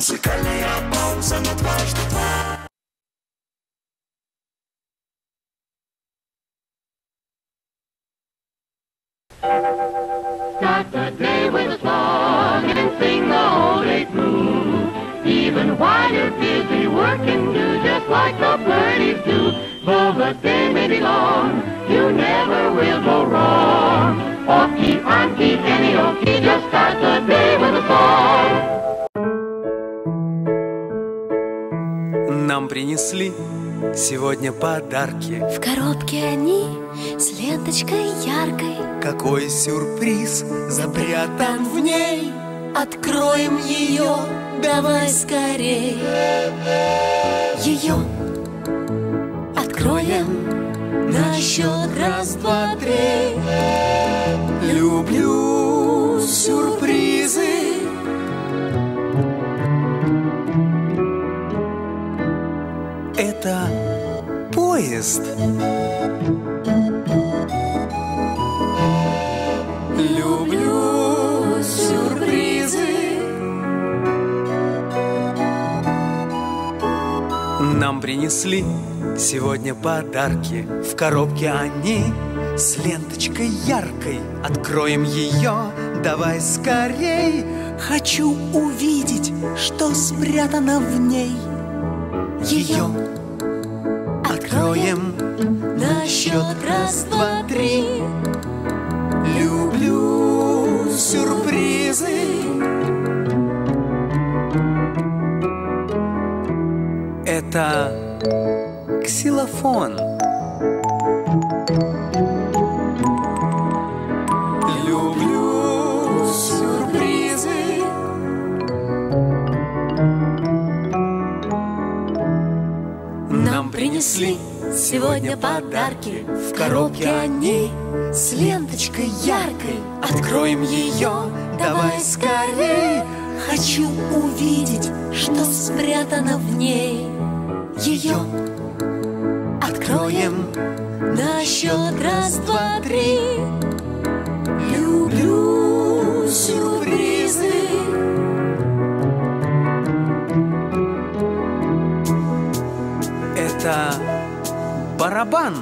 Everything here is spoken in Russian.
Музыкальная пауза на дважды два. Start the day with a song and sing the whole day through. Even while you're busy working, do just like the birdies do. Though the day may be long, you never will go wrong. Off key, on key, any old key, just Нам принесли сегодня подарки. В коробке они с ленточкой яркой. Какой сюрприз запрятан в ней. Откроем ее, давай скорей. Ее откроем на счет раз, два, три Это поезд. Люблю сюрпризы. Нам принесли сегодня подарки. В коробке они с ленточкой яркой. Откроем ее, давай скорей. Хочу увидеть, что спрятано в ней. Ее откроем на счет раз, два, три. Люблю сюрпризы. Это ксилофон принесли сегодня подарки. В коробке они с ленточкой яркой. Откроем ее, давай скорей. Хочу увидеть, что спрятано в ней. Ее откроем. На счет раз, два, три Это барабан